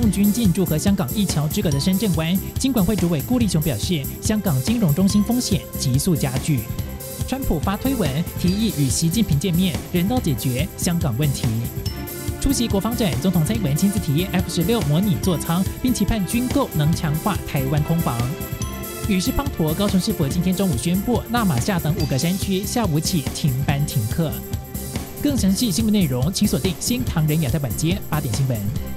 共军进驻和香港一桥之隔的深圳湾，金管会主委顾立雄表示，香港金融中心风险急速加剧。川普发推文提议与习近平见面，人道解决香港问题。出席国防展，总统蔡英文亲自体验 F 十六模拟座舱，并期盼军购能强化台湾空防。雨势滂沱，高雄市府今天中午宣布，纳马夏等五个山区下午起停班停课。更详细新闻内容，请锁定新唐人亚太晚间八点新闻。